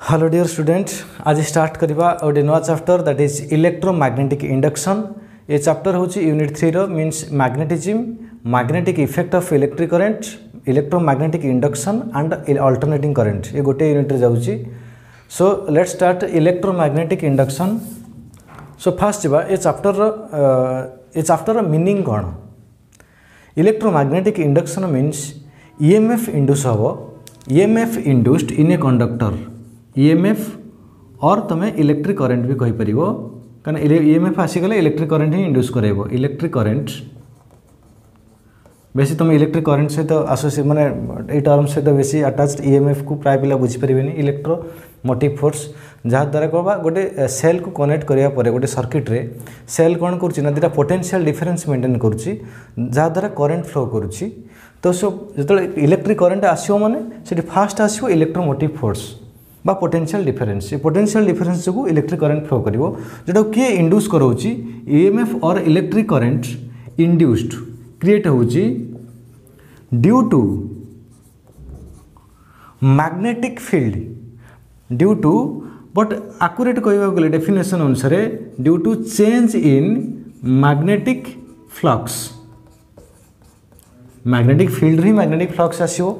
Hello dear student आज start करवा गोटे नुआ chapter that is electromagnetic induction ये चैप्टर हूँ unit three means magnetism magnetic effect of electric current electromagnetic induction and alternating current ये गोटे यूनिट जाऊँगी so let start electromagnetic induction so first जावा ये चैप्टर ये चैप्टर मीनिंग कौन electromagnetic induction means EMF induce हम EMF induced in a conductor EMF और तुम electric current भी कहीपर कहीं ईएमएफ आसीगले इलेक्ट्रिक करंट ही इंड्यूस कर इलेक्ट्रिक करंट बेसी तुम इलेक्ट्रिक करंट सहित आसोसी मैंने टर्म सहित बेसी आटाच ईएमएफ को प्राय पिला बुझीपारे इलेक्ट्रो मोटिव फोर्स जहाँद्वारा कौन गोटे सेल को कनेक्ट कराया गोटे सर्किट्रे सेल कौन कर दुटा पोटेनसीआल डिफरेन्स मेन्टेन करुँद्वारा करेन्ट फ्लो करुच्ची तो सब जो इलेक्ट्रिक करेन्ट आसो मैंने फास्ट आसो इलेक्ट्रोमोटिव फोर्स बा पोटेनसीआल डिफरेन्स ये पोटेनसीआल डिफरेन्स जो इलेक्ट्रिक करेन्ट फ्लो कर जोटा किए इंड्यूस कराऊँ ईएमएफ और इलेक्ट्रिक करेन्ट इंड्यूस्ड क्रिएट हो due to magnetic field due to but accurate कह गले डेफिनेसन अनुसार due to change in magnetic flux magnetic field he magnetic flux आसो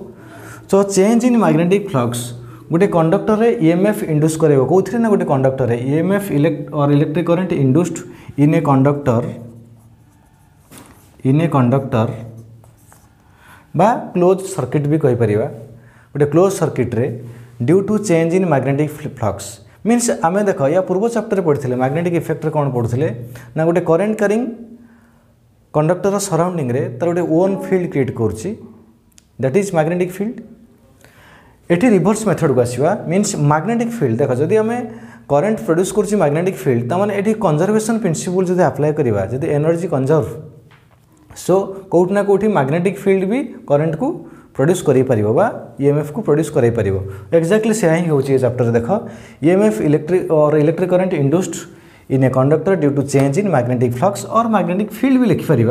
so change in magnetic flux गोटे conductor में EMF induce कर कौन ना गोटे कंडक्टर ईएमएफ इलेक्ट और electric current induced in a conductor in a conductor बा close circuit भी कहीपर गोटे close सर्किट्रे due to change in magnetic flux means आम देख या पूर्व चैप्टर पढ़ी मैग्नेटिक इफ़ेक्ट कौन पढ़ुले ना गोटे करेन्ट क्यारिंग कंडक्टर सराउंडिंग तार गोटे ओन फिल्ड क्रिएट कर दैट इज़ मैग्नेटिक फिल्ड एटी रिभर्स मेथड को आसवा मीनस मैग्नेटिक फिल्ड देख जदि आम करेन्ट प्रड्यूस कर मैग्नेटिक फिल्ड तमें ये कंजर्वेशन प्रिंसिपल जो आप्लाय करवा जब एनर्जी कंजर्व सो कौटना कौटी मैग्नेटिक फिल्ड भी करेन्ट को प्रड्यूस कर इएमएफ को प्रड्यूस कर एक्जाक्टली से ही हूँ चैप्टर देख। इएमएफ इलेक्ट्रिक और electric current induced in a conductor due to change in magnetic flux और मैग्नेटिक फिल्ड भी लिखिपर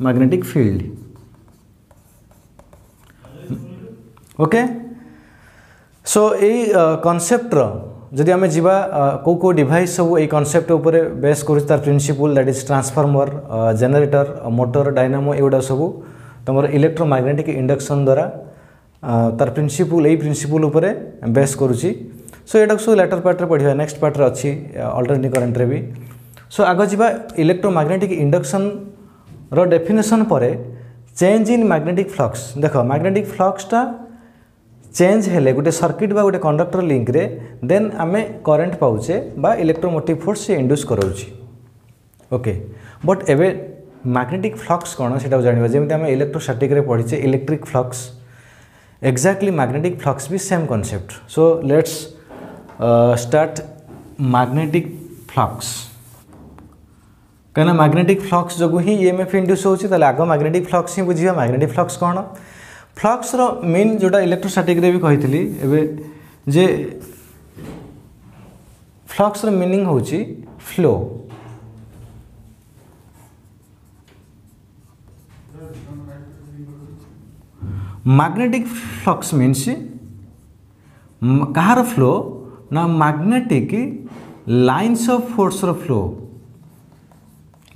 magnetic field okay okay? So ଏଇ କନସେପ୍ଟର ଯଦି ଆମେ ଯିବା କେଉଁ କେଉଁ ଡିଭାଇସ୍ ସବୁ ଏଇ କନସେପ୍ଟ ଉପରେ ବେସ୍ କରୁଛି ତାର principle that is transformer generator motor dynamo ଏଗୁଡ଼ା ସବୁ ତୁମର ଇଲେକ୍ଟ୍ରୋମାଗ୍ନେଟିକ୍ ଇଣ୍ଡକ୍ସନ ଦ୍ୱାରା ତାର ପ୍ରିନ୍ସିପୁଲ୍ ଏଇ ପ୍ରିନ୍ସିପୁଲ୍ ଉପରେ ବେସ୍ କରୁଛି ସୋ ଏଇଟାକୁ ସବୁ ଲେଟର ପାର୍ଟରେ ପଢ଼ିବା ନେକ୍ସଟ ପାର୍ଟରେ ଅଛି ଅଲ୍ଟରନେଟିଂ କରେଣ୍ଟରେ ବି ସୋ ଆଗ ଯିବା ଇଲେକ୍ଟ୍ରୋମାଗ୍ନେଟିକ୍ ଇଣ୍ଡକ୍ସନର ଡେଫିନେସନ୍ ପରେ ଚେଞ୍ଜ ଇନ୍ ମ୍ୟାଗ୍ନେଟିକ୍ ଫ୍ଲକ୍ସ ଦେଖ ମ୍ୟାଗ୍ନେଟିକ୍ ଫ୍ଲକ୍ସଟା मैग्नेटिक फ्लक्सटा चेंज हेले गोटे सर्किट बा गोटे कंडक्टर लिंक रे देन आम करेन्ट पाचे बा इलेक्ट्रोमोटिव फोर्स से इंड्यूस कराऊँ ओके बट एवे मैग्नेटिक फ्लक्स कौन से जानवा जमी आम electrostatic पढ़ीचे electric flux exactly magnetic flux भी same concept so let's start magnetic flux कहीं मैग्नेटिक फ्लक्स जो ही ईएमएफ इंड्यूस होता आग मैग्नेटिक फ्लक्स ही बुझा मैग्नेटिक फ्लक्स कौन फ्लक्सर मेन जोटा इलेक्ट्रोस्टाटिक भी कही जे फ्लक्सर मिनिंग हूँ फ्लो मैग्नेटिक फ्लक्स मीन्स कहार फ्लो ना magnetic lines of force flow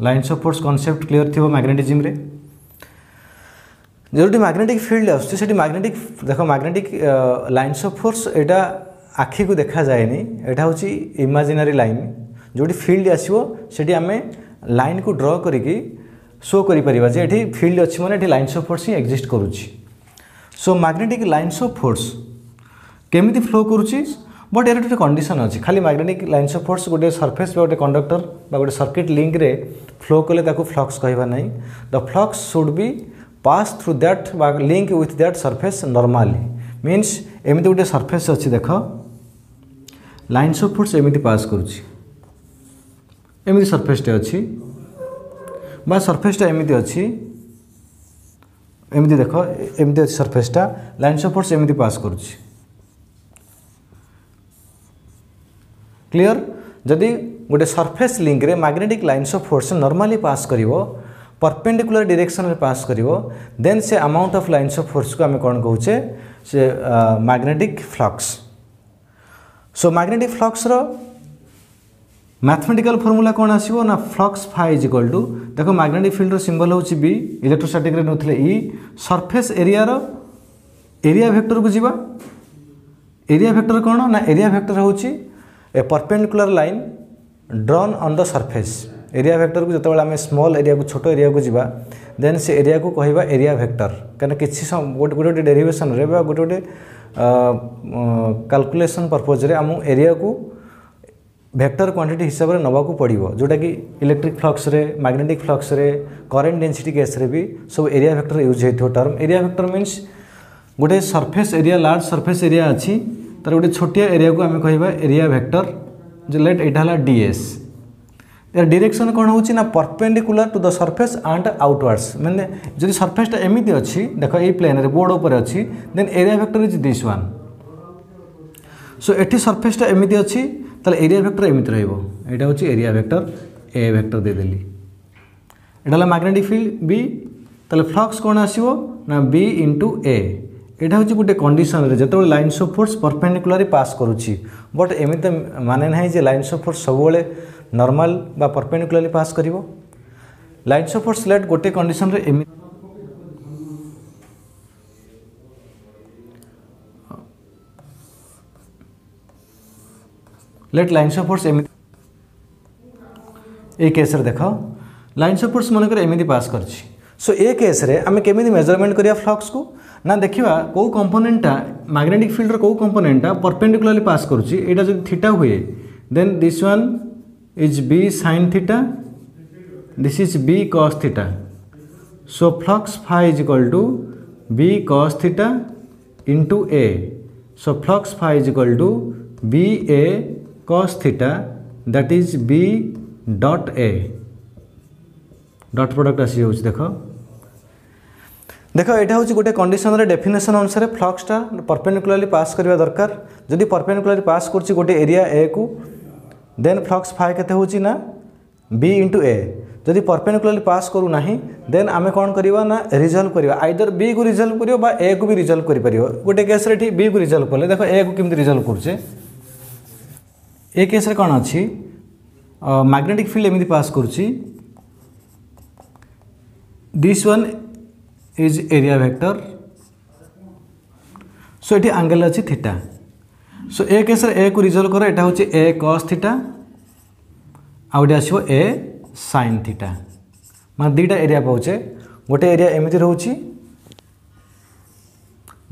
lines of force concept clear थी मैग्नेटिज्म रे ଯେଉଁଠି ମ୍ୟାଗ୍ନେଟିକ୍ ଫିଲ୍ଡ ଆସୁଛି ସେଠି ମ୍ୟାଗ୍ନେଟିକ୍ ଦେଖ ମ୍ୟାଗ୍ନେଟିକ୍ ଲାଇନ୍ସ ଅଫ୍ ଫୋର୍ସ ଏଇଟା ଆଖିକୁ ଦେଖାଯାଏନି ଏଇଟା ହେଉଛି ଇମାଜିନାରୀ ଲାଇନ୍ ଯେଉଁଠି ଫିଲ୍ଡ ଆସିବ ସେଠି ଆମେ ଲାଇନ୍କୁ ଡ୍ର କରିକି ଶୋ କରିପାରିବା ଯେ ଏଠି ଫିଲ୍ଡ ଅଛି ମାନେ ଏଠି ଲାଇନ୍ସ ଅଫ୍ ଫୋର୍ସ ହିଁ ଏକ୍ଜିଷ୍ଟ କରୁଛି so magnetic lines of force କେମିତି ଫ୍ଲୋ କରୁଛି ବଟ୍ ଏହାର ଗୋଟେ କଣ୍ଡିସନ୍ ଅଛି ଖାଲି ମ୍ୟାଗ୍ନେଟିକ୍ ଲାଇନ୍ସ ଅଫ୍ ଫୋର୍ସ ଗୋଟେ ସର୍ଫେସ୍ ବା ଗୋଟେ କଣ୍ଡକ୍ଟର ବା ଗୋଟେ ସର୍କିଟ୍ ଲିଙ୍କରେ ଫ୍ଲୋ କଲେ ତାକୁ ଫ୍ଲକ୍ସ କହିବା ନାହିଁ ଦ flux should be pass through that link with that surface normally means एमती गोटे सरफेस अच्छी देख लाइन्स ऑफ़ फोर्स एमती पास एमती सरफेसटे अच्छी बा सरफेसटा एमती अच्छी एमती देख अच्छी सरफेसटा लाइन्स ऑफ़ फोर्स एमती पास करुच्ची क्लियर जदि गोटे सरफेस लिंक रे magnetic lines of force normally pass करिवो perpendicular direction में पास कर देन से amount of lines of force को आम कौन कहे से magnetic flux so magnetic flux रो मैथमेटिकल फर्मूला कौन आसो ना flux phi is equal to देख मैग्नेटिक फिल्ड सिंबल हूँ बी इलेक्ट्रोस्टाटिक नौले इ सरफेस एरिया एरिया भेक्टर को जीवा एरिया भेक्टर कौन ना एरिया भेक्टर हूँ A perpendicular line drawn on the surface area ଭେକ୍ଟରକୁ ଯେତେବେଳେ ଆମେ ସ୍ମଲ୍ ଏରିଆକୁ ଛୋଟ ଏରିଆକୁ ଯିବା ଦେନ୍ ସେ ଏରିଆକୁ କହିବା ଏରିଆ ଭେକ୍ଟର କାରଣ କିଛି ଗୋଟେ ଗୋଟେ ଡେରିଭେସନ୍ରେ ବା ଗୋଟେ ଗୋଟେ କାଲକୁଲେସନ୍ ପର୍ପଜ୍ରେ ଆମକୁ ଏରିଆକୁ ଭେକ୍ଟର କ୍ୱାଣ୍ଟିଟି ହିସାବରେ ନେବାକୁ ପଡ଼ିବ ଯେଉଁଟାକି ଇଲେକ୍ଟ୍ରିକ୍ ଫ୍ଲକ୍ସରେ ମ୍ୟାଗ୍ନେଟିକ୍ ଫ୍ଲକ୍ସରେ କରେଣ୍ଟ ଡେନ୍ସିଟି କେସ୍ରେ ବି ସବୁ ଏରିଆ ଭେକ୍ଟର ୟୁଜ୍ ହୋଇଥିବ ଟର୍ମ ଏରିଆ ଭେକ୍ଟର ମିନ୍ସ ଗୋଟେ surface area large surface area ଅଛି ତା'ର ଗୋଟେ ଛୋଟିଆ ଏରିଆକୁ ଆମେ କହିବା ଏରିଆ ଭେକ୍ଟର ଯେ ଲେଟ୍ ଏଇଟା ହେଲା ଡିଏସ୍ এর ডিরেকশন কোণ হচ্ছে না perpendicular to the surface and outwards মানে যদি সরফেসটা এমিতি অছি দেখ এই প্লেনরে বোর্ড উপরে অছি then area vector is this one so এটি সরফেসটা এমিতি অছি তাহলে এরিয়া ভেক্টর এমিতি রহব এটা হচ্ছে এরিয়া ভেক্টর এ ভেক্টর দিয়েদেলি এটা হল ম্যাগনেটিক ফিল্ড বি তাহলে ফ্লক্স কোণ আসব না বি ইন্টু এ এটা হচ্ছে গোটে কন্ডিশনরে যেতবে lines of force perpendicularly pass করুছি but এমিতি মানে না যে লাইন্স অফ ফোর্স সবুলে नर्माल परपेडिकुलाली पास कर लाइट सपोर्ट स्लेट गोटे कंडीशन रे एम late line supports M A केस्रे देख लाइन सपोर्ट्स मन एमती पास कर सो ए केस्रे आम के मेज़रमेंट करा फ्लक्स को ना देखा कौ कंपोनेंटा मैग्नेटिक फिल्डर कौ कंपोनेंटा परपेडिकुलाली पास करा जो थीटा हुए then this one is B sine theta this is B cos theta so flux phi is equal to B cos theta into A so flux phi is equal to B A cos theta, that is b dot a. Dot product आसी जाऊँ देख देख यहाँ हूँ गोटे condition definition अनुसार फ्लक्सटा परपेडिकुलाली पास करवा दरकार जदि परपेडिकुलारी पास कर गोटे एरिया ए को देन फ्लक्स फाइ के ना बी इंटु ए जदि परपेडिकुलाली पास करूना देन आम कौन करवा ना रिजल्व करवा आईदर बी को रिजल्व कर ए को भी रिजल्व कर गोटे केस बी को रिजल्व कले देख ए को कमी रिजल्व करुचे ए केस कौन अच्छी मैग्नेटिक फिल्ड एमती pass करुच्ची this one is area vector so ये आंगेल अच्छी सो ए केस ए को रिजल्व कर यहाँ हूँ ए कस थीटा आउटे आसो ए सैन थीटा मैं दुटा एरिया पाचे गोटे एरिया एमती रोचे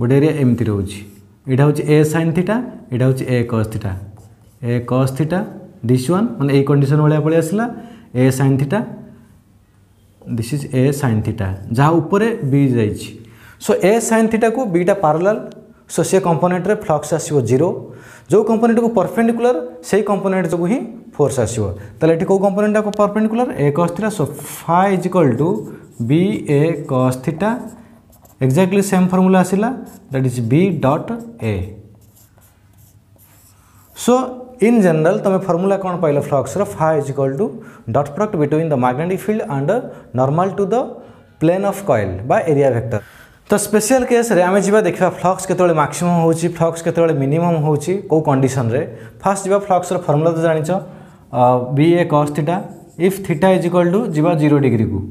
गोटे एरिया एमती रोचे यहाँ हूँ ए सैन थीटा यहाँ हूँ A cos theta A cos theta this one मैंने कंडीशन भाया पलि आसला A sine theta this is A sine theta जहाँ उपर बी जा सो ए सैन थीटा को बीटा पारालाल ସୋ ସେ କମ୍ପୋନେଣ୍ଟରେ ଫ୍ଲକ୍ସ ଆସିବ ଜିରୋ ଯେଉଁ କମ୍ପୋନେଣ୍ଟକୁ ପରଫେଣ୍ଡିକୁଲାର ସେଇ କମ୍ପୋନେଣ୍ଟ ଯୋଗୁଁ ହିଁ ଫୋର୍ସ ଆସିବ ତାହେଲେ ଏଠି କେଉଁ କମ୍ପୋନେଣ୍ଟଟାକୁ ପରଫେଣ୍ଡିକୁଲାର ଏ କସ୍ ଥିଲା so phi is equal to B A cos theta exactly same formula ଆସିଲା that is B dot A so in general ତୁମେ ଫର୍ମୁଲା କ'ଣ ପାଇଲ ଫ୍ଲକ୍ସର phi is equal to dot product between the magnetic field and normal to the plane of coil ବା area vector तो special case रे आम जा देखा फ्लक्स के मैक्सीम हो फ्लक्स के मिनिमम हो कंडीशन फास्ट जा फ्लक्स फर्मूला तो जान B A cos theta if theta is equal to ji zero degree को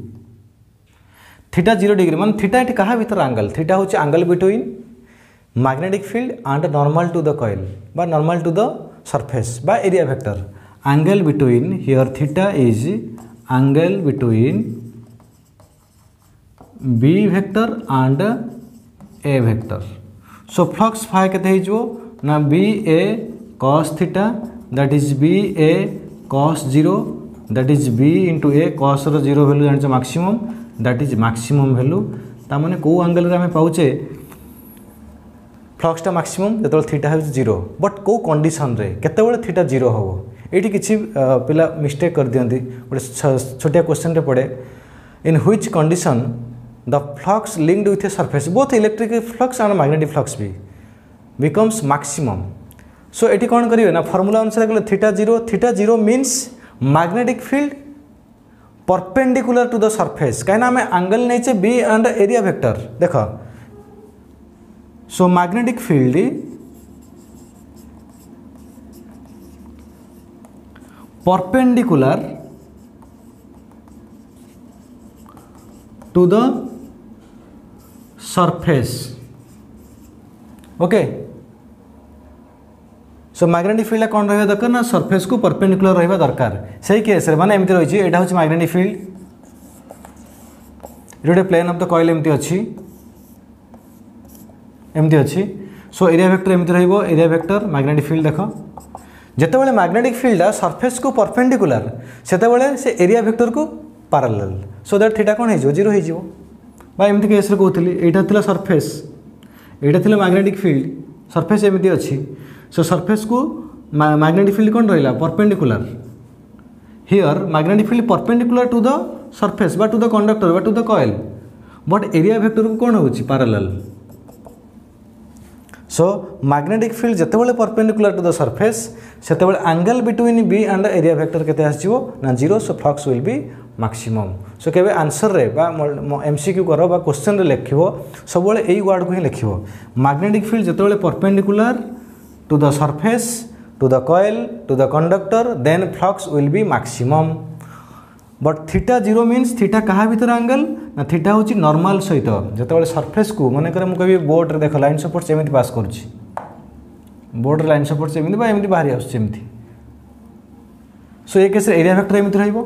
थीटा ज़ीरो डिग्री मान थीटा ये क्या भर आंगल थीटा हूँ angle between magnetic field and normal to the coil by normal to the surface by area vector angle between, here theta is angle between b vector and a vector so flux phi kete heijo na b a cos theta that is b a cos 0 that is b into a cos ର 0 value ଜାଣିଛ maximum that is maximum value ତା ମାନେ କେଉଁ ଆଙ୍ଗେଲରେ ଆମେ ପାଉଛେ ଫ୍ଲକ୍ସଟା maximum ଯେତେବେଳେ theta ହେଉଛି zero but କେଉଁ କଣ୍ଡିସନ୍ରେ କେତେବେଳେ ଥିଟା ଜିରୋ ହେବ ଏଇଠି କିଛି ପିଲା ମିଷ୍ଟେକ୍ କରିଦିଅନ୍ତି ଗୋଟେ ଛୋଟିଆ କ୍ୱେଶ୍ଚନ୍ରେ ପଡ଼େ in which condition the flux linked with a surface both electric flux and magnetic flux be becomes maximum so eti kon karibe na formula anusara gele theta 0 theta 0 means magnetic field perpendicular to the surface kaina ame angle neche b and area vector dekha so magnetic field perpendicular to the surface okay so magnetic फिल्डटा कौन रहा दरकार ना surface को perpendicular रहा दरकार से case मैंने एमती रही है यहाँ हूँ माग्नेटिक फिल्ड ये गोटे प्लेन अफ द कईल एमती अच्छी एमती अच्छी सो एरिया भेक्टर एमती ररिया भेक्टर माग्नेटिक फिल्ड देख जितेबाला माग्नेटिक फिल्डटा सरफेस को परपेडिकुलर से एरिया भेक्टर को पाराल सो दैट थीटा कौन हो जीरो हो एमती केस कौली एटा थी सरफेस यहाँ मैग्नेटिक फिल्ड सरफेस एमती अच्छी सो सरफेस को मैग्नेटिक फिल्ड कौन रहा perpendicular here magnetic field perpendicular to the surface to the conductor to the coil but area vector को कौन हो पारालाल सो मैग्नेटिक फिल्ड जिते बड़े perpendicular to the surface Setu angle between B and area vector के आसो ना zero so flux will be maximum so କେବେ ଆନ୍ସର୍ରେ ବା ଏମ୍ସିକ୍ୟୁ କର ବା କୋଶ୍ଚିନ୍ରେ ଲେଖିବ ସବୁବେଳେ ଏଇ ୱାର୍ଡ଼କୁ ହିଁ ଲେଖିବ ମ୍ୟାଗ୍ନେଟିକ୍ ଫିଲ୍ଡ ଯେତେବେଳେ perpendicular to the surface to the coil to the conductor then flux will be maximum but theta zero means theta କାହା ଭିତରେ ଆଙ୍ଗେଲ୍ ନା ଥିଟା ହେଉଛି ନର୍ମାଲ୍ ସହିତ ଯେତେବେଳେ ସର୍ଫେସ୍କୁ ମନେକର ମୁଁ କହିବି ବୋଟ୍ରେ ଦେଖ ଲାଇନ୍ ସପୋର୍ଟସ୍ ଏମିତି ପାସ୍ କରୁଛି ବୋଟ୍ରେ ଲାଇନ୍ ସପୋର୍ଟସ୍ ଏମିତି ବା ଏମିତି ବାହାରି ଆସୁଛି ଏମିତି ସୋ ଏ କେସ୍ରେ ଏରିଆ ଭେକ୍ଟର ଏମିତି ରହିବ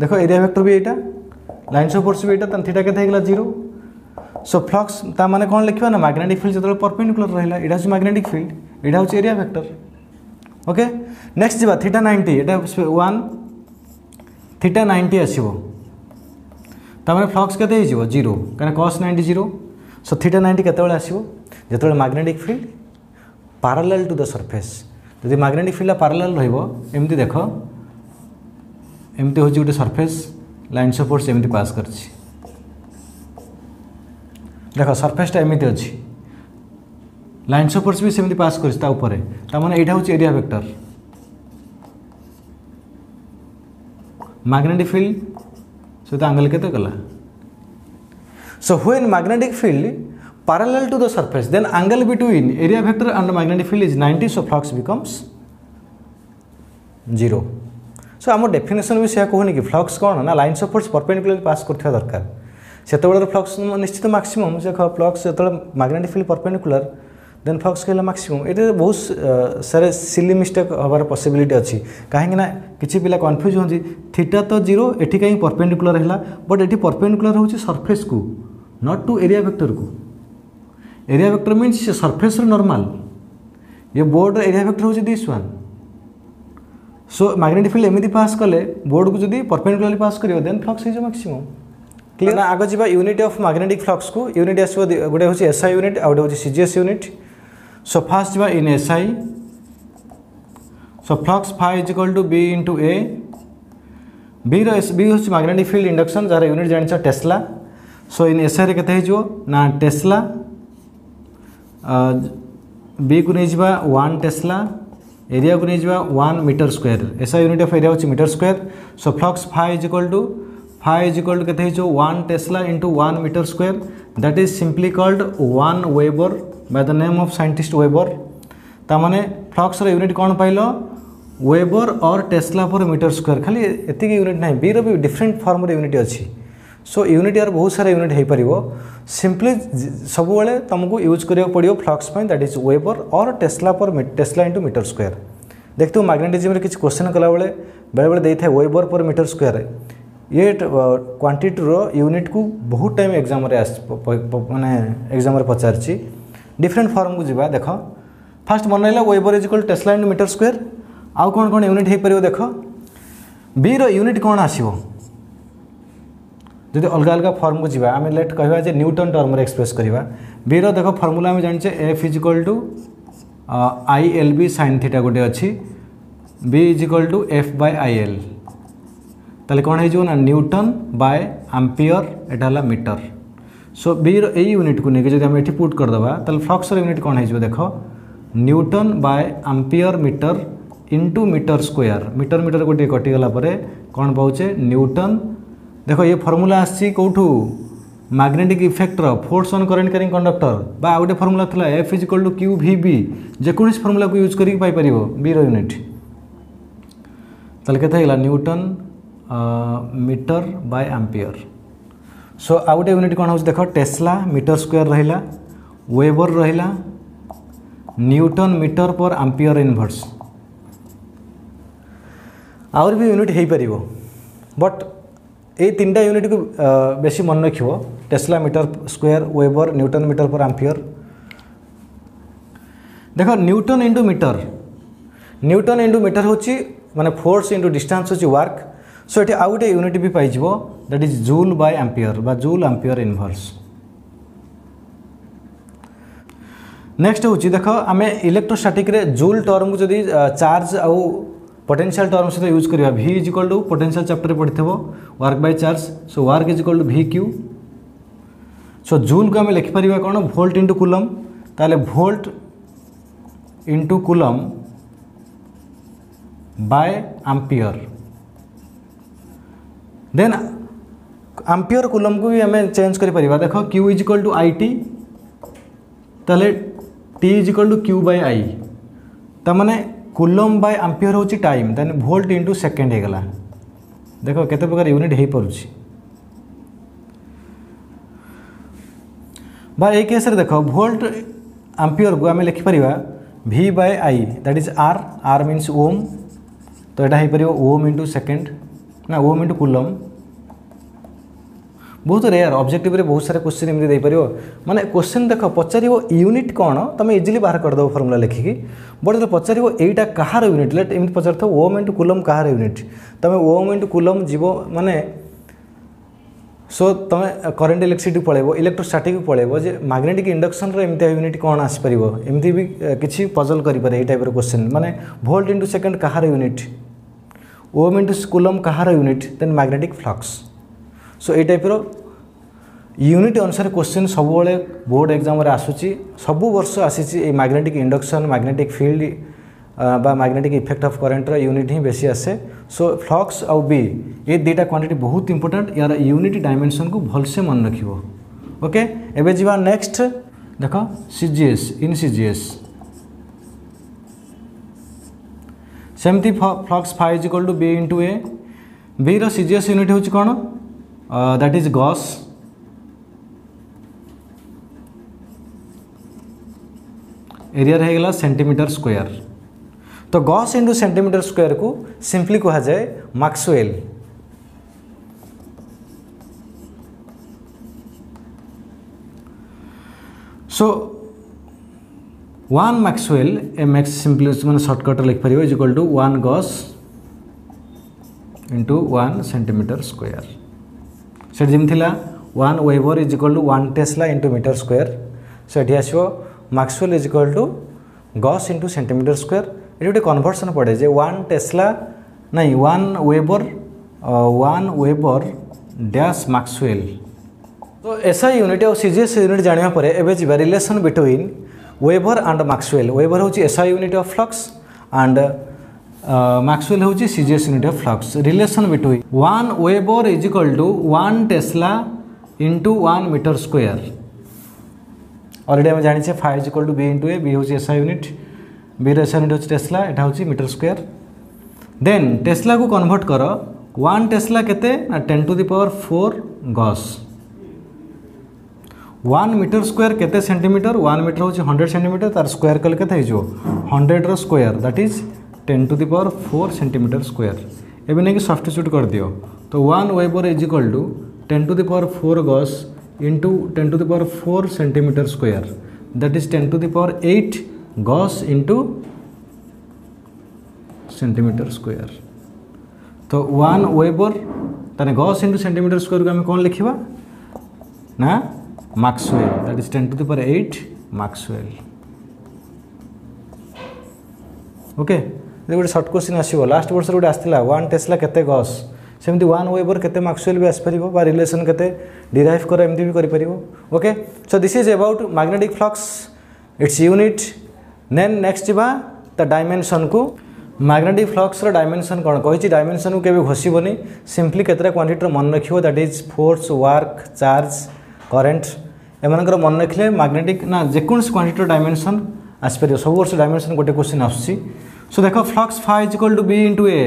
দেখ এরিয়া ভেক্টর বি এইটা লাইন সপোর্টস বি এইটা থিটা কেতে হয়ে জিরো সো ফ্লক্স তা মানে কোণ লিখবা না ম্যাগনেটিক ফিল্ড যেতবে পরপেন্ডিকুলার রহিলা এটা হচ্ছে ম্যাগনেটিক ফিল্ড এটা হচ্ছে এরিয়া ভেক্টর ওকে নেক্সট যা থিটা নাইনটি এটা ওয়ান থিটা নাইনটি আসব তার ফ্লক্স কেতে হয়ে জিরো কারণ cos ninety zero so theta ninety কেতবে আসব যেতবে magnetic field parallel to the surface যদি ম্যাগনেটিক ফিল্ডটা পারালেল রহব এমতি দেখ এমতি হচ্ছে গোটে সরফেস লাইন সপোর্টস এমতি পাস করছি দেখ সরফেসটা এমতি অছি লাইন সপোর্টস বি সেমতি পাস করছি তা উপরে তার মানে এইটা হচ্ছে area vector magnetic field so the angle kete kala so when magnetic field parallel to the surface then angle between area vector and magnetic field is 90 so flux becomes 0 so ଆମ definition ବି ସେୟା କହୁନି କି flux କ'ଣ ନା lines of force perpendicular pass କରୁଥିବା ଦରକାର ସେତେବେଳର ଫ୍ଲକ୍ସ ନିଶ୍ଚିତ ମାକ୍ସିମମ୍ ସେ ଫ୍ଲକ୍ସ ଯେତେବେଳେ magnetic field perpendicular then flux କହିଲା ମାକ୍ସିମମ୍ ଏଠାରେ ବହୁତ ସାରା ସିଲି ମିଷ୍ଟେକ୍ ହେବାର ପସିବିଲିଟି ଅଛି କାହିଁକିନା କିଛି ପିଲା କନଫ୍ୟୁଜ୍ ହୁଅନ୍ତି ଥିଟା ତ ଜିରୋ ଏଠି କାହିଁ ପରପେଣ୍ଡିକୁଲାର ହେଲା ବଟ୍ ଏଠି ପରପେଣ୍ଡିକୁଲାର ହେଉଛି ସର୍ଫେସ୍କୁ ନଟ୍ ଟୁ ଏରିଆ ଭେକ୍ଟରକୁ ଏରିଆ ଭେକ୍ଟର ମିନ୍ସ ସେ ସର୍ଫେସ୍ର ନର୍ମାଲ ଏ ବୋର୍ଡ଼ର ଏରିଆ ଭେକ୍ଟର ହେଉଛି this one so magnetic field एमती पास कले बोर्ड को जब परपेडिकुलाली पास कर देन फ्लक्स हो मैक्सीम क्लीयर ना आगे जा यूनिट अफ मैग्नेटिक फ्लक्स को यूनिट आस गोटे हूँ एसआई यूनिट आ गए हूँ सीजीएस यूनिट सो फास्ट जा in SI so flux phi is equal to B in A B रोच magnetic field induction जार यूनिट जान टेस्ला सो इन एसआई के ना टेस्ला बी को नहीं जावा वन टेस्ला ଏରିଆକୁ ନେଇଯିବା one metre square SI unit of area ହେଉଛି metre square so flux phi is equal to phi is equal to କେତେ ହେଇଯିବ 1 tesla into 1 meter square that is simply called 1 weber by the name of scientist weber ତାମାନେ ଫ୍ଲକ୍ସର unit କ'ଣ ପାଇଲ weber or tesla per metre square ଖାଲି ଏତିକି unit ନାହିଁ ବିର ବି ଡିଫରେଣ୍ଟ ଫର୍ମର ୟୁନିଟ୍ ଅଛି सो यूनिट यार बहुत सारा यूनिट हो सिंपली सब वाले तुमको यूज़ करा पड़ो फ्लक्स दैट इज़ वेबर और tesla per tesla into metre square देखते हो मैग्नेटिज्म किसी क्वेश्चन कला बेले बेले बेले वेबर पर मीटर स्क्वयर ये क्वांटीटर यूनिट को बहुत टाइम एग्ज़ाम मैंने एग्ज़ाम पचार डिफरेन्ट फर्म को जी देख। फास्ट मन रहा weber is equal tesla into metre square आउ कौन कौन यूनिट हो पार देख। बी यूनिट कौन आसो যদি অলগা অলগা ফর্ম কু যা আমি লেট কহা যে নিউটন टर्म এক্সপ্রেস করা বি बी रो देखो फर्मूला आम जानी F is equal to I L B sin theta गोटे अच्छी बी इज इक्वल टू তাহলে কোণ হয়ে না নিউটন বাই আম্পিওর এটা হল মিটর সো বি র এই ইউনিট কু যদি আমি এটি পুট করেদেবা তাহলে ফ্লক্সর ইউনিট কোণ হয়ে দেখ newton by ampere metre into metre square metre metre গোটি কটিগলা পরে কোণ পাওছে নিউটন ଦେଖ ଏ ଫର୍ମୁଲା ଆସିଛି କେଉଁଠୁ magnetic ଇଫେକ୍ଟର force on current carrying conductor ବା ଆଉ ଗୋଟେ ଫର୍ମୁଲା ଥିଲା F is equal to q v B ଯେକୌଣସି ଫର୍ମୁଲାକୁ ୟୁଜ୍ କରିକି ପାଇପାରିବ ବିର ୟୁନିଟ୍ ତାହେଲେ କେତେ ହେଇଗଲା newton metre by ampere so ଆଉ ଗୋଟେ ୟୁନିଟ୍ କ'ଣ ହେଉଛି ଦେଖ ଟେସ୍ଲା ମିଟର ସ୍କୋୟାର ରହିଲା ୱେବର ରହିଲା newton metre per ampere inverse ଆହୁରି ବି ୟୁନିଟ୍ ହେଇପାରିବ ବଟ୍ এই তিনটা ইউনিটকে বেশি মনে রাখব tesla metre square weber newton metre per ampere দেখ newton into metre newton into metre হচ্ছে মানে ফোর্স ইন্টু ডিষ্টান্স হচ্ছে ওয়ার্ক সো এটি আউ গোটে ইউনিট বি পাইব that is joule by ampere বা জুল আম্পিয়র ইনভর্স নেক্সট হচ্ছে দেখ আমি ইলেকট্রোস্টাটিক্রে জুল টর্মকে যদি চার্জ আউ पोटेंशियल टर्म सहित यूज़ करवा V is equal to potential chapter पढ़ी work by charge so work is equal to V Q so joule को आम लिखिपर कौन? भोल्ट इंटू कुलम ताले volt into coulomb by ampere then ampere coulomb को भी आम चेंज कर देख Q is equal to I T ताले T is equal to Q by I तमाने coulomb by ampere हो time then volt into second होगा देख के प्रकार यूनिट हो पारे बा एक केस देख भोल्ट आंपियर को आम लिखिपर भि by I that is R R means ohm तो यहाँ हो पार ओम इंटु सेकेंड ना ओम इंटु कुलम ବହୁତ ରେୟାର ଅବଜେକ୍ଟିଭରେ ବହୁତ ସାରା କ୍ୱେଶ୍ଚିନ୍ ଏମିତି ଦେଇପାରିବ ମାନେ କ୍ୱେଶ୍ଚିନ୍ ଦେଖ ପଚାରିବ ୟୁନିଟ୍ କ'ଣ ତୁମେ ଇଜିଲି ବାହାର କରିଦେବ ଫର୍ମୁଲା ଲେଖିକି ବଟ୍ ଯେତେବେଳେ ପଚାରିବ ଏଇଟା କାହାର ୟୁନିଟ୍ ଲେଟ୍ ଏମିତି ପଚାରିଥିବ ଓମ୍ ଇଣ୍ଟୁ କୁଲମ୍ କାହାର ୟୁନିଟ୍ ତୁମେ ଓମ୍ ଇଣ୍ଟୁ କୁଲମ୍ ଯିବ ମାନେ ସୋ ତୁମେ କରେଣ୍ଟ ଇଲେକ୍ଟ୍ରିସିଟି ପଳେଇବ ଇଲେକ୍ଟ୍ରୋଷ୍ଟାଟିକ୍ ପଳେଇବ ଯେ ମାଗ୍ନେଟିକ୍ ଇଣ୍ଡକ୍ସନ୍ର ଏମିତିଆ ୟୁନିଟ୍ କ'ଣ ଆସିପାରିବ ଏମିତି ବି କିଛି ପଜଲ୍ କରିପାରେ ଏଇ ଟାଇପ୍ର କ୍ୱେଶ୍ଚିନ୍ ମାନେ ଭୋଲ୍ଟ ଇଣ୍ଟୁ ସେକେଣ୍ଡ କାହାର ୟୁନିଟ୍ ଓମ୍ ଇଣ୍ଟୁ କୁଲମ୍ କାହାର unit then magnetic flux so ଏଇ ଟାଇପ୍ର ୟୁନିଟ୍ ଅନୁସାରେ କ୍ୱେଶ୍ଚିନ୍ ସବୁବେଳେ ବୋର୍ଡ଼ ଏକ୍ଜାମ୍ରେ ଆସୁଛି ସବୁ ବର୍ଷ ଆସିଛି ଏଇ ମାଗ୍ନେଟିକ୍ ଇଣ୍ଡକ୍ସନ୍ ମାଗ୍ନେଟିକ୍ ଫିଲ୍ଡ বা ম্যাগনেটিক ইফেক্ট অফ করেন্টর ইউনিট হি বেশি আসে সো ফ্লক্স আউ বি এ দুইটা কোয়ান্টিটি বহুত ইম্পর্টাট ইয়ার ইউনিট ডাইমেনশন কু ভালসে মনে রাখব ওকে এবে যা নেক্সট দেখ CGS in CGS সেমতি flux phi is equal to B into A বির সিজিএস ইউনিট হচ্ছে কোণ দ্যাট ইজ গস एरिया रहेगा सेंटीमीटर स्क्वायर तो गस इंटू सेंटीमीटर स्क्वायर को सिंपली कह जाए मैक्सवेल सो वन मैक्सवेल ए मैक्स सिंपली मैंने shortcut लिखिपर is equal to one gauss into one centimetre square से जमी one weber is equal to one tesla into metre square so ये आसो maxwell is equal to gauss into centimetre square ଏଠି ଗୋଟେ conversion ପଡ଼େ ଯେ one tesla ନାଇଁ one weber one weber dash maxwell ତ ଏସ୍ଆଇ ୟୁନିଟ୍ ଆଉ ସି ଜି ଏସ୍ ୟୁନିଟ୍ ଜାଣିବା ପରେ ଏବେ ଯିବା relation between weber and maxwell weber ହେଉଛି SI unit of flux and maxwell ହେଉଛି C G S unit of flux relation between one weber is equal to one tesla into one metre square already आम जाने five equal to B into A B हूँ SI unit B SI unit हूँ tesla यहाँ हूँ metre square then tesla को convert कर one tesla के ten to the power four gauss one metre square केमिटर one metre हूँ hundred centimetre तार square कल के हंड्रेड्र square that is ten to the power four centimetre square एवं नहीं कि सफ्टिच्यूट कर दि तो one weber is equal to ten to the power four gauss into 10 to the power 4 centimeter square. That is 10 to the power 8 gauss into centimeter square. तो one weber ताने gauss into centimetre square को आम कौन लिखा ना? Maxwell that is ten to the power eight maxwell okay गोटे short question आसो last वर्ष गोटे आसाला वन टेस्ला केते गॉस सेमती वन वेबर के मैक्सुएल भी आसपर रिलेसन के डिराइव कर एमती भी कर okay so this is about magnetic flux its unit then next जा द डायमेंशन को मैग्नेटिक फ्लक्स डायमेंशन कौन कही डायमेंशन को केवे घोषबनी सिंपली केतटा क्वांटिटर मन रख that is force work charge current M मन रखिले मैग्नेटिक ना जेकोसी क्वांटिटर डायमेंशन आसपर सब वर्ष डायमेंशन गोटे क्वेश्चन आस देख flux phi equal to B into A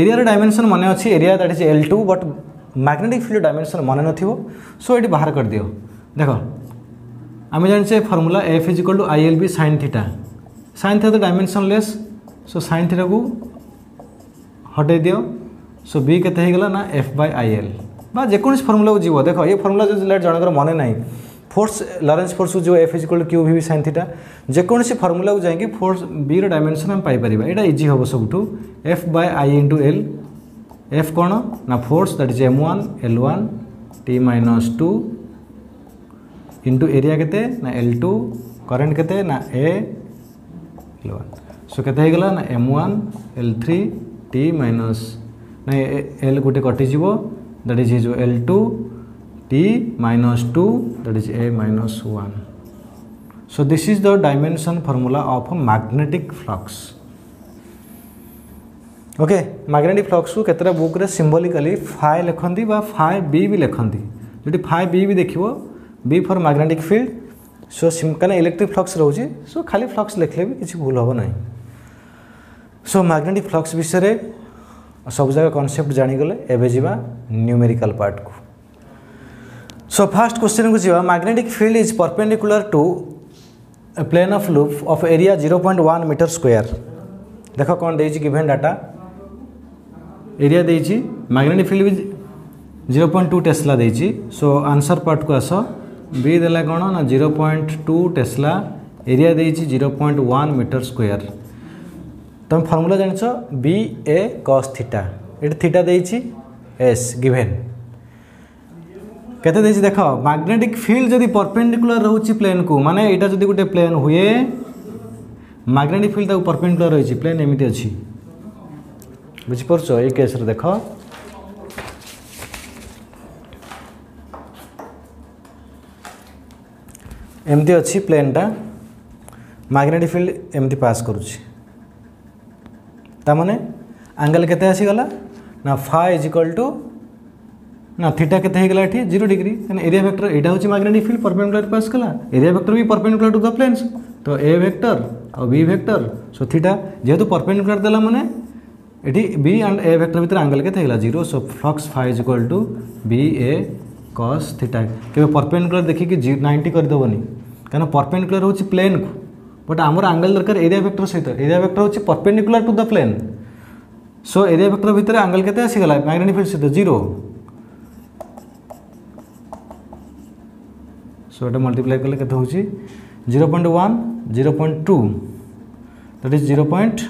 ଏରିଆର ଡାଇମେନସନ୍ ମନେ ଅଛି area that is L two but magnetic field dimension ମନେ ନଥିବ ସୋ ଏଠି ବାହାର କରିଦିଅ ଦେଖ ଆମେ ଜାଣିଛେ formula F is equal to I L B sine theta sine theta ତ ଡାଇମେନସନ୍ ଲେସ୍ ସୋ ସାଇନ୍ ଥିଟାକୁ ହଟେଇ ଦିଅ ସୋ ବି କେତେ ହେଇଗଲା ନା ଏଫ୍ ବାଇ ଆଇ ଏଲ୍ ବା ଯେକୌଣସି ଫର୍ମୁଲାକୁ ଯିବ ଦେଖ ଏ ଫର୍ମୁଲା ଯଦି ଜଣଙ୍କର ମନେ ନାହିଁ फोर्स लरेन्स फोर्स जो F is equal q v sine theta जेकोसी formula को जाकि फोर्स बी रमेनसन आम पाइपर यहाँ इजी हम सब F by I into L F कौन ना force that is M one L one T minus two into area के ना एल टू करेन्ट के ना ए एल वन सो के ना M one L three T minus ना L गोटे कटिज दैट इज जो L two t minus 2 that is a minus 1 so, this is the dimension formula of a magnetic flux. Okay magnetic flux को केतरा book रे symbolically phi लिखती phi B भी लिखती जो फाइ बी भी देख B for magnetic field so कहीं इलेक्ट्रिक फ्लक्स रोचे सो खाली फ्लक्स लिखले भी किसी भूल हम ना सो मैग्नेटिक फ्लक्स विषय सब जगह कनसेप्ट जानीगले एवं जावा न्यूमेरिकल पार्ट को। So फास्ट क्वेश्चन को जीवा magnetic field is perpendicular to a plane of loop of area 0.1 meter square. देख कौन दे गिवन डाटा एरिया देइछि मैग्नेटिक फ़ील्ड भी 0.2 टेस्ला देइछि सो आंसर पार्ट को आस. बी देला कौन? ना 0.2 टेस्ला एरिया देइछि 0.1 मीटर स्क्वायर तुम फर्मूला जान बी ए कस थीटा ये थीटा दे एस कत देख मैग्नेटिक फिल्ड जदि परपेडिकुला रोच प्लेन को, माने यहाँ जदि गोटे प्लेन हुए मैग्नेटिक फिल्ड परपेडिकुला रही प्लेन एमती अच्छी बुझिपार केस्रे देख। एमती अच्छी प्लेनटा मैग्नेटिक फिल्ड एमती पास करें आंगल के आसगला? ना फा इज़ इक्वाल टू ना थीटा कैसे होगा ये ज़ीरो डिग्री क्या एरिया भैक्टर यहाँ हूँ मैग्नेटिक फिल्ड परपेडिकुलर पास कला एरिया भैक्टर भी परपेडिकुलर टू द प्लेन्स तो ए भैक्टर आउ बी भैक्टर सो थीटा जेहतु परपेडिकुलर देला मैंने ये बी एंड ए भैक्टर भितर आंगल के zero so flux phi equal to B A cos theta क्योंकि परपेडिकुलर देखिक नाइंटी कर करदेवन कहना परपेडिकुलर हूँ प्लेन को। बट आम आंगल दरकार एरिया भैक्टर सहित। एरिया भैक्टर हूँ perpendicular to the plane so area vector भितर आंगल के आसगला मैग्नेटिक फिल्ड सहित ज़ीरो सो ये मल्टीप्लाई कले के zero point one zero point two that is zero point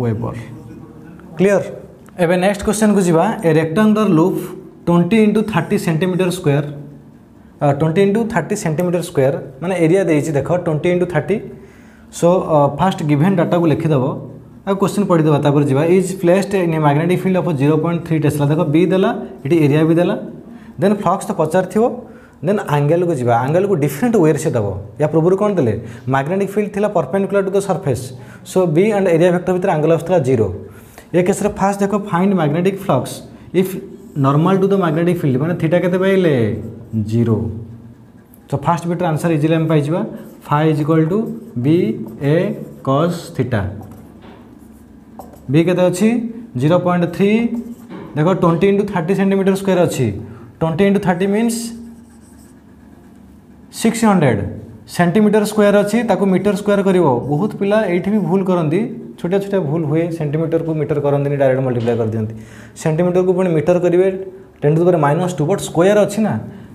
weber clear एवं नेक्स्ट क्वेश्चन को जीवा a rectangular loop twenty into thirty centimetre square twenty into thirty centimetre square माने area देख twenty into thirty so first given data को लिखिदेव ଆଉ question पढ़ीदेवा तापर जा is placed in magnetic field of zero point three tesla देख B ये एरिया भी देला देन फ्लक्स तो पचार थो देन आंगेल को जा आंगेल को डिफरेंट वे से दब या पूर्व कौन देले मैग्नेटिक फिल्ड थिला perpendicular to the surface so B and area vector भितर आंगेल आसला ज़ीरो ये केस फास्ट देख find magnetic flux if normal to the magnetic field मैंने थीटा के पाइले ज़ीरो तो फास्ट बिटर आंसर इजिली आम पाइबा phi is equal to B A cos theta B के অছি জিরো পয়েন্ট থ্রি দেখ twenty into thirty centimetre square twenty into into thirty six hundred centimetre square अच्छी অছি स्क्वयर कर बहुत पिला ये পিলা এইটি বি ভুল छोटिया छोटिया भूल हुए सेमिटर को मीटर करते डायरेक्ट मल्टीप्लाई कर दिखती सेमिटर को पुणी मीटर करेंगे टेन टू पर माइनस टू बट स्क्वयर अच्छी ना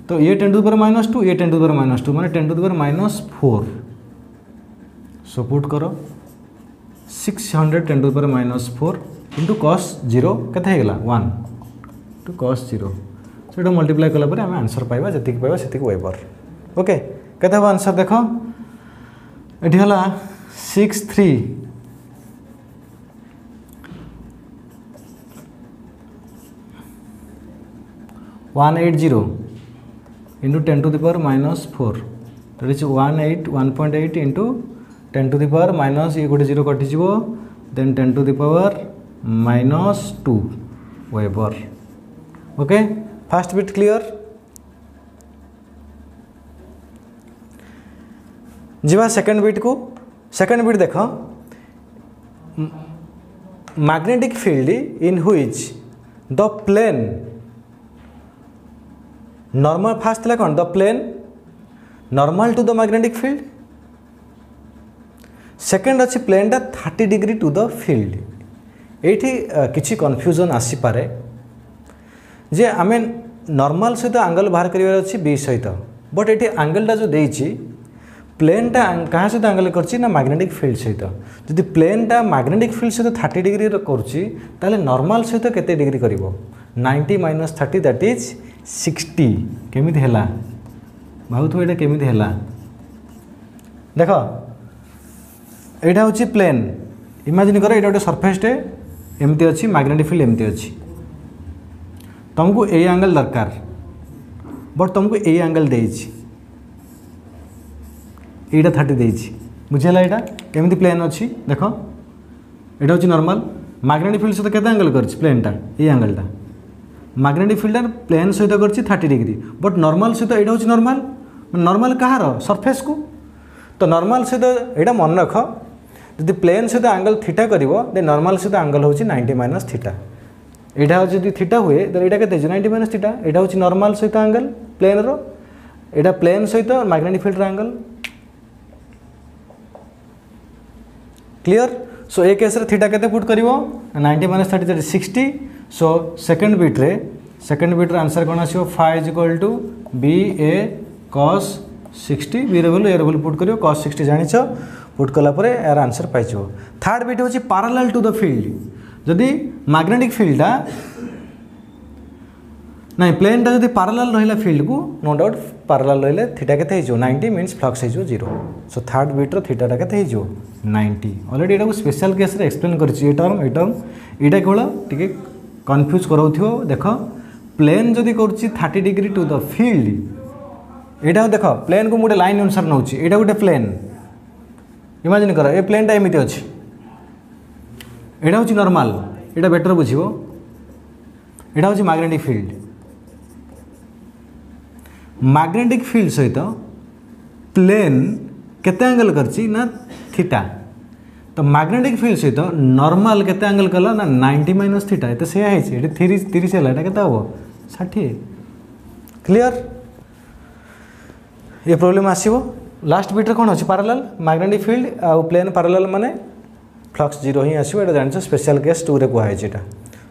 तो ये टेन टू पर माइनस टू ये टेन टू पर माइनस टू मैंने टेन टू पर माइनस फोर सपोर्ट पुट करो six hundred ten to power minus four into cos zero के वन टू कस ज़ीरो से मल्टीप्लाई कलापर आम आंसर पाइबा जी पाइबा से वेबर ओके के आंसर देख। ये six three one eight zero into ten to power minus four that is one eight one point eight into ten to the power minus ये गोटे zero कटिज then ten to the power minus two weber. Okay? First bit clear जीवा second bit को second bit देख magnetic field in which the plane normal first थी कौन the plane normal to the magnetic field field second ଅଛି ପ୍ଲେନ୍ଟା thirty degree to the field ଏଇଠି କିଛି confusion ଆସିପାରେ ଯେ ଆମେ ନର୍ମାଲ ସହିତ ଆଙ୍ଗଲ ବାହାର କରିବାର ଅଛି ବି ସହିତ ବଟ୍ ଏଠି ଆଙ୍ଗଲଟା ଯେଉଁ ଦେଇଛି ପ୍ଲେନ୍ଟା କାହା ସହିତ ଆଙ୍ଗଲ କରିଛି ନା ମ୍ୟାଗ୍ନେଟିକ୍ ଫିଲ୍ଡ ସହିତ ଯଦି ପ୍ଲେନ୍ଟା ମ୍ୟାଗ୍ନେଟିକ୍ ଫିଲ୍ଡ ସହିତ ଥାର୍ଟି ଡିଗ୍ରୀର କରୁଛି ତାହେଲେ ନର୍ମାଲ ସହିତ କେତେ ଡିଗ୍ରୀ କରିବ ninety minus thirty that is sixty କେମିତି ହେଲା ଭାବୁଥିବ ଏଇଟା କେମିତି ହେଲା ଦେଖ এইটা হচ্ছে প্লেন ইমাজিন কর, এটা গোটে সরফেসটে এমতি অছি ম্যাগনেটিক ফিল্ড এমতি অছি তোমাকে এই আঙ্গেল দরকার বট তোমাকে এই আঙ্গেল দিয়েছি এইটা থার্টি দিয়েছি বুঝিলা এটা এমতি প্লেন অছি দেখ এটা হচ্ছে নর্মাল ম্যাগনেটিক ফিল্ড সহ কেতে আঙ্গেল করছি প্লেনটা এই আঙ্গেলটা ম্যাগনেটিক ফিল্ডার প্লেন সহ করছি থার্টি ডিগ্রি বট নর্মাল সহ এটা হচ্ছে নর্মাল নর্মাল কাহার সরফেস কু তো নর্মাল সহ এটা মনে রাখ যদি প্লেন সহ আঙ্গেল থিটা করব দেন নর্মাল সহ আঙ্গেল হচ্ছে নাইনটি মাইনস থিটা এটা যদি থিটা হুয়ে তাহলে এটা কেতে নাইনটি মাইনস থিটা এটা হচ্ছে নর্মাল সহ আঙ্গেল প্লেনর এটা প্লেন সহ ম্যাগনেটিক ফিল্ডর আঙ্গেল क्लीयर सो ए केस थीटा के पुट कर ninety minus thirty thirty sixty so second betray second betray answer कौन आस five is equal to B A cos sixty B रे value A रे value put कर cos sixty जाच put कलापर यार answer pies third beat हूँ parallel to the field जदि magnetic फिल्डटा ना प्लेनटा जब पारालाल रहा फिल्ड को नो डाउट पारालाल रहा थीटा के नाइंटी मीनस फ्लक्स हो ज़ीरो सो थार्ड बीट्र थीटाटा के नाइंटी अलरेडी यहाँ स्पेशल केस्रे एक्सप्लेन कर टर्म ए टर्म यहाँ केवल टी कन्फ्यूज़ कराऊ देख। प्लेन जदि कर thirty degree to the field ଏଇଟା ଦେଖ ପ୍ଲେନ୍କୁ ମୁଁ ଗୋଟେ ଲାଇନ୍ ଅନୁସାରେ ନେଉଛି ଏଇଟା ଗୋଟେ ପ୍ଲେନ୍ ଇମାଜିନ୍ କର ଏ ପ୍ଲେନ୍ଟା ଏମିତି ଅଛି ଏଇଟା ହେଉଛି ନର୍ମାଲ୍ ଏଇଟା ବେଟର୍ ବୁଝିବ ଏଇଟା ହେଉଛି ମ୍ୟାଗ୍ନେଟିକ୍ ଫିଲ୍ଡ ମ୍ୟାଗ୍ନେଟିକ୍ ଫିଲ୍ଡ ସହିତ ପ୍ଲେନ୍ କେତେ ଆଙ୍ଗେଲ୍ କରିଛି ନା ଥିଟା ତ ମ୍ୟାଗ୍ନେଟିକ୍ ଫିଲ୍ଡ ସହିତ ନର୍ମାଲ କେତେ ଆଙ୍ଗେଲ୍ କଲା ନା ନାଇଣ୍ଟି ମାଇନସ୍ ଥିଟା ଏତେ ସେୟା ହେଇଛି ଏଠି ତିରିଶ ତିରିଶ ହେଲା ଏଇଟା କେତେ ହେବ ଷାଠିଏ କ୍ଲିଅର ये प्रोब्लेम आसो लास्ट बिट्रे कौन अच्छे पारालाल मैग्नेटिक फिल्ड आउ प्लेन पारालाल मैंने फ्लक्स जीरो हिं आस जान स्पेशल केस टू में कहुई है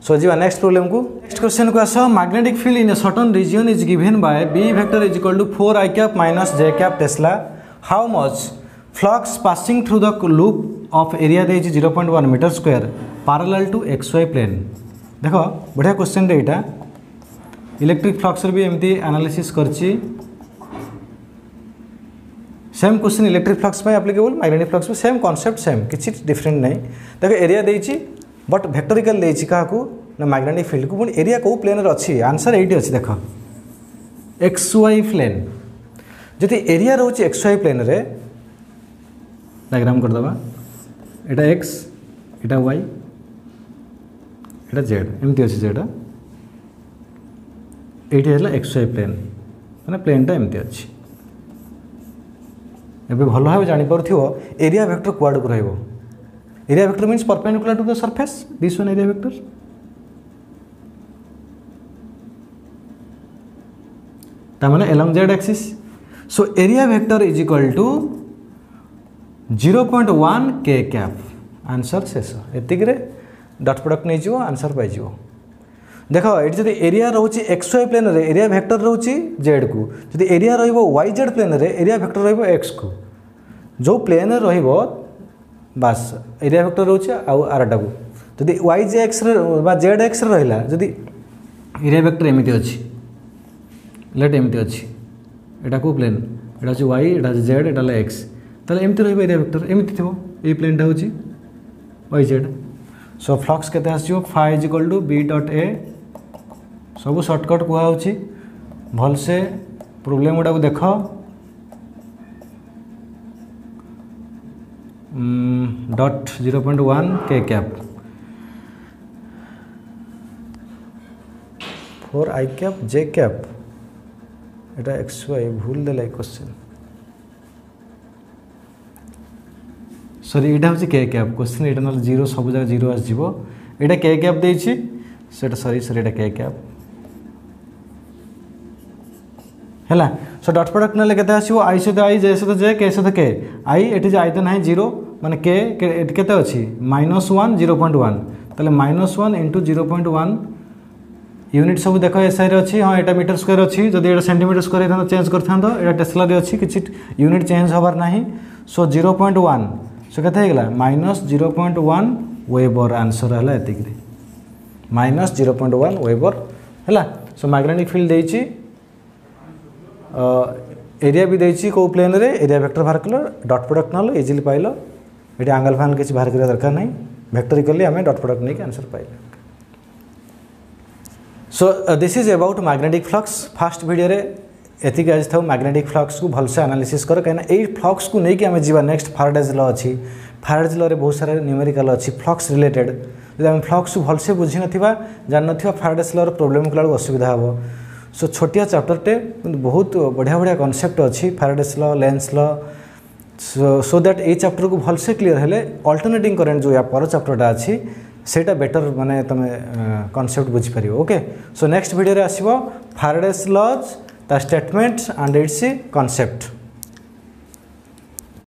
सो जी नेक्स्ट प्रोब्लेम को नेक्स्ट क्वेश्चन को आस magnetic field in a certain region is given by B vector is equal to four I cap minus J cap tesla how much flux passing through the loop of area they zero point one metre square parallel to X Y plane देख बढ़िया question यहाँ electric flux भी एमती analysis कर same question electric flux applicable magnetic flux same concept same किसी different ना देख area but vectorical क्या ना मैग्नेटिक फिल्ड को पुणी एरिया कौ प्लेन अच्छी आंसर ये अच्छी देख एक्स वाई प्लेन जदि एरिया रोचे एक्स वाई प्लेन रे डायग्राम करदे এটা এক্স এটা ওয়াই এটা জেড এমতি আছে যেটা এইটি হল এক্স ওয়াই প্লেন মানে প্লেনটা এমতি আছে এবে ভাল ভাবে জাঁপার এরিয়া ভেক্টর কুয়াড় রহব area vector means perpendicular to the surface this one area vector তার মানে along Z axis so area vector is equal to zero point one K cap answer শেষ এত ডট প্রডক্ট নিয়ে যাব আনসর পাইযোগ देख, ये जो एरिया रोच एक्स वाई प्लेन में एरिया भेक्टर रोच जेड को। जो एरिया रई जेड प्लेन में एरिया भेक्टर रोक एक्स को। जो प्लेन रस एरिया भेक्टर रोच आरटा को। जदि वाइज एक्स जेड एक्स रहा जदि एरिया भेक्टर एमती अच्छी लेट एमती अच्छी यटा को प्लेन यहाँ Y eight Z eight x तेल एमती रही एरिया भेक्टर एमती थो ये प्लेनटा हो वाई जेड सो फ्लक्स के phi phi is equal to B dot A ସବୁ सर्टकट କୁହାହେଉଛି। ଭଲସେ प्रोब्लेम ଗୁଡ଼ାକୁ देख dot zero point one K cap four I cap J cap Etah x Y भूल दे क्वेश्चन सरी यहाँ हूँ के कैप क्वेश्चन ये ना ज़ीरो सब जगह ज़ीरो आसो ये के कैप देटा सरी सरी यहाँ के कैप ହେଲା ସୋ ଡଟ୍ ପ୍ରଡ଼କ୍ଟ ନେଲେ କେତେ ଆସିବ ଆଇ ସହିତ ଆଇ ଜେ ସହିତ ଜେ କେ ସହିତ କେ ଆଇ ଏଠି ଯେ ଆଇ ତ ନାହିଁ ଜିରୋ ମାନେ କେ ଏଠି କେତେ ଅଛି minus one zero point one ତାହେଲେ minus one into zero point one unit ସବୁ ଦେଖ ଏସ୍ଆଇରେ ଅଛି ହଁ ଏଇଟା ମିଟର ସ୍କୋୟାର ଅଛି ଯଦି ଏଇଟା ସେଣ୍ଟିମିଟର ସ୍କୋୟାର ହେଇଥାନ୍ତା ଚେଞ୍ଜ କରିଥାନ୍ତ ଏଇଟା ଟେସ୍ଲାରେ ଅଛି କିଛି ୟୁନିଟ୍ ଚେଞ୍ଜ ହେବାର ନାହିଁ so zero point one so କେତେ ହେଇଗଲା minus zero point one weber answer ହେଲା ଏତିକିରେ minus zero point one weber ହେଲା ସୋ ମ୍ୟାଗ୍ନେଟିକ୍ ଫିଲ୍ଡ ଦେଇଛି एरिया भी देती कौ प्लेन रे एरिया वेक्टर बाहर कल डट प्रडक्ट नल इजिली पाइल ये आंगल फांगल किसी बाहर करा दरकार नहीं भेक्टर कले आम डट प्रडक्ट नहीं answer pile so this is about magnetic flux first video एतिक आज था मैग्नेटिक फ्लक्स को भलसे आनालीसीस कर कहीं फ्लक्स को लेकिन आम जा नेक्स्ट फारडेज ल अच्छी फारडेज लरे बहुत सारा न्यूमेरिकाल अच्छी फ्लक्स रिलेटेड जब आम फ्लक्स को भलसे बुझी ना जान ना फारडेज लर प्रोब्लेम कला असुविधा हम ସୋ ଛୋଟିଆ ଚାପ୍ଟରଟେ କିନ୍ତୁ ବହୁତ ବଢ଼ିଆ ବଢ଼ିଆ କନସେପ୍ଟ ଅଛି Faraday's law Lenz law so that ଏଇ ଚାପ୍ଟରକୁ ଭଲସେ କ୍ଲିଅର ହେଲେ ଅଲ୍ଟରନେଟିଂ କରେଣ୍ଟ ଯେଉଁ ୟା ପର ଚାପ୍ଟରଟା ଅଛି ସେଇଟା ବେଟର ମାନେ ତୁମେ କନସେପ୍ଟ ବୁଝିପାରିବ ଓକେ ସୋ ନେକ୍ସଟ ଭିଡ଼ିଓରେ ଆସିବ ଫାରାଡେସ୍ ଲଜ୍ ତା ଷ୍ଟେଟମେଣ୍ଟ ଆଣ୍ଡ ଇଟ୍ସ କନସେପ୍ଟ